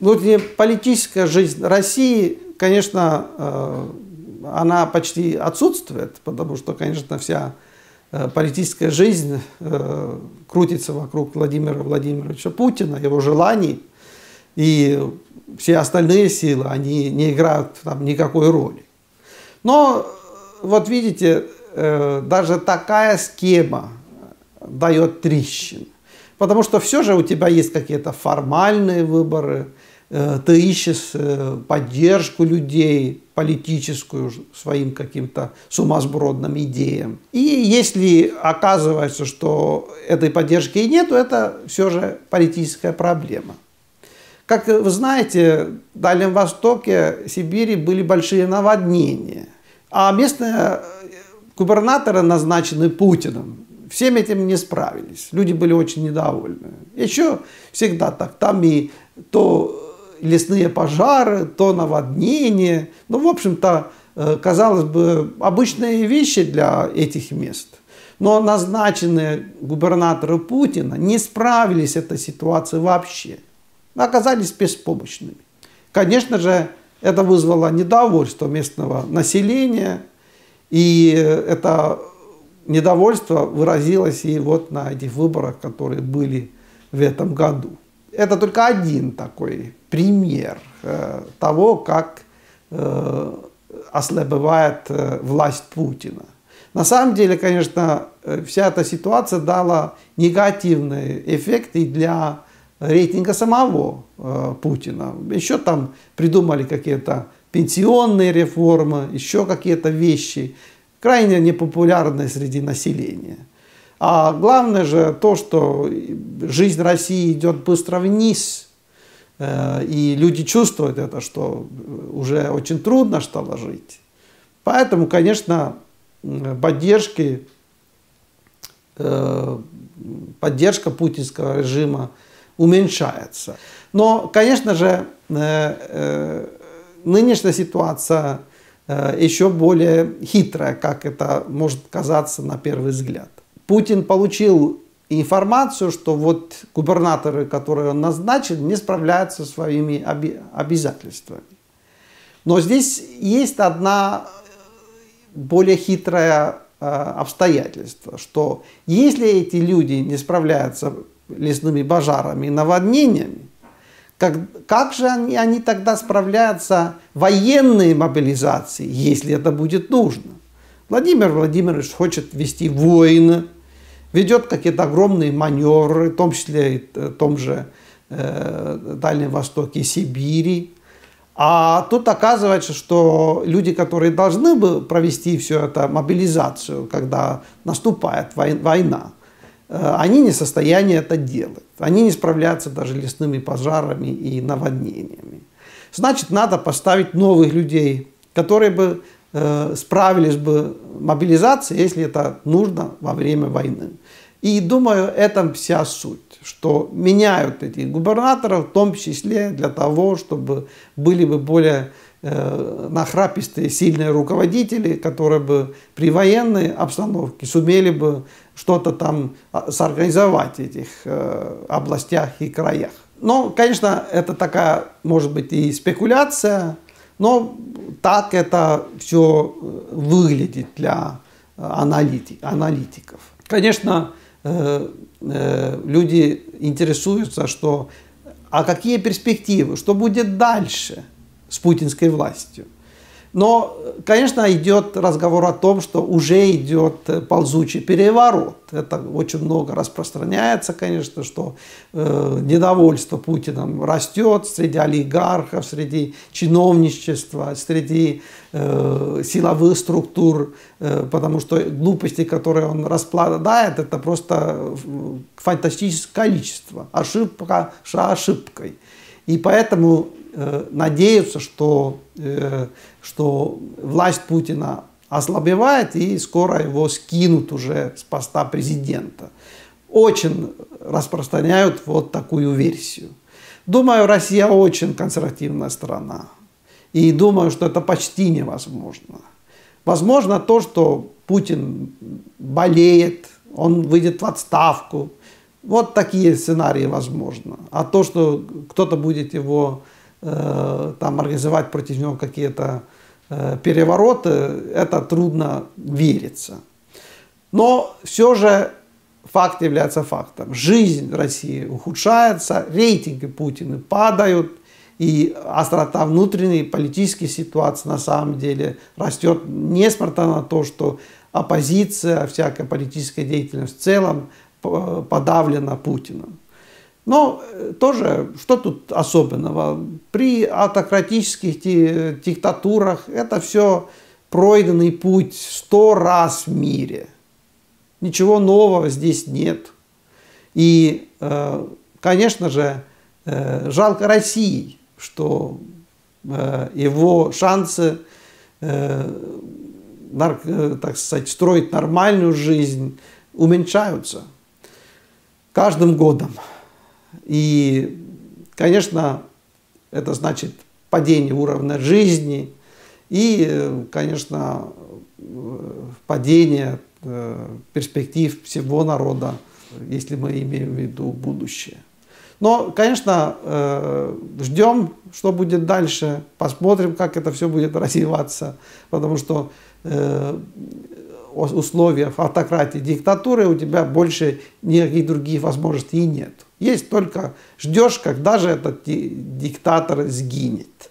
Ну, политическая жизнь России, конечно, э, она почти отсутствует, потому что, конечно, вся э, политическая жизнь э, крутится вокруг Владимира Владимировича Путина, его желаний, и все остальные силы, они не играют там никакой роли. Но вот видите, даже такая схема дает трещин. Потому что все же у тебя есть какие-то формальные выборы, ты ищешь э, поддержку людей политическую своим каким-то сумасбродным идеям. И если оказывается, что этой поддержки нет, то это все же политическая проблема. Как вы знаете, в Дальнем Востоке, Сибири были большие наводнения. А местные губернаторы, назначенные Путиным, всем этим не справились. Люди были очень недовольны. Еще всегда так. Там и то лесные пожары, то наводнение. Ну, в общем-то, э, казалось бы, обычные вещи для этих мест. Но назначенные губернаторы Путина не справились с этой ситуацией вообще. Оказались беспомощными. Конечно же, это вызвало недовольство местного населения. И это недовольство выразилось и вот на этих выборах, которые были в этом году. Это только один такой пример э, того, как э, ослабевает э, власть Путина. На самом деле, конечно, вся эта ситуация дала негативный эффект и для рейтинга самого Путина. Еще там придумали какие-то пенсионные реформы, еще какие-то вещи крайне непопулярны среди населения. А главное же то, что жизнь России идет быстро вниз, э, и люди чувствуют это, что уже очень трудно стало жить. Поэтому, конечно, поддержки, э, поддержка путинского режима уменьшается. Но, конечно же, э, нынешняя ситуация еще более хитрая, как это может казаться на первый взгляд. Путин получил информацию, что вот губернаторы, которые он назначил, не справляются со своими обязательствами. Но здесь есть одна более хитрое э, обстоятельство, что если эти люди не справляются лесными пожарами и наводнениями, как, как же они, они тогда справляются военной мобилизацией, если это будет нужно? Владимир Владимирович хочет вести войны, ведет какие-то огромные маневры, в том числе и в том же э, Дальнем Востоке Сибири. А тут оказывается, что люди, которые должны бы провести всю эту мобилизацию, когда наступает война, Э, они не в состоянии это делать. Они не справляются даже лесными пожарами и наводнениями. Значит, надо поставить новых людей, которые бы э, справились бы мобилизацией, если это нужно во время войны. И думаю, это вся суть, что меняют этих губернаторов, в том числе для того, чтобы были бы более э, нахрапистые, сильные руководители, которые бы при военной обстановке сумели бы что-то там а, сорганизовать в этих э, областях и краях. Но, конечно, это такая, может быть, и спекуляция, но так это все э, выглядит для э, аналитик, аналитиков. Конечно, э, люди интересуются, что а какие перспективы, что будет дальше с путинской властью. Но, конечно, идет разговор о том, что уже идет ползучий переворот. Это очень много распространяется, конечно, что э, недовольство Путиным растет среди олигархов, среди чиновничества, среди э, силовых структур, э, потому что глупости, которые он расплодает, это просто фантастическое количество. Ошибка за ошибкой. И поэтому э, надеются, что э, что власть Путина ослабевает и скоро его скинут уже с поста президента. Очень распространяют вот такую версию. Думаю, Россия очень консервативная страна. И думаю, что это почти невозможно. Возможно то, что Путин болеет, он выйдет в отставку, Вот такие сценарии возможно. А то, что кто-то будет его э, там организовать против него какие-то э, перевороты, это трудно вериться. Но все же факт является фактом. Жизнь России ухудшается, рейтинги Путина падают, и острота внутренней политической ситуации на самом деле растет, несмотря на то, что оппозиция, всякая политическая деятельность в целом подавлена Путиным. Но э, тоже, что тут особенного? При автократических диктатурах это все пройденный путь сто раз в мире. Ничего нового здесь нет. И, э, конечно же, э, жалко России, что его шансы так сказать, строить нормальную жизнь уменьшаются каждым годом. И, конечно, это значит падение уровня жизни и, конечно, падение э, перспектив всего народа, если мы имеем в виду будущее. Но, конечно, э, ждем, что будет дальше, посмотрим, как это все будет развиваться, потому что э, условиях автократии, диктатуры у тебя больше никаких других возможностей нет. Есть только ждешь, когда же этот диктатор сгинет.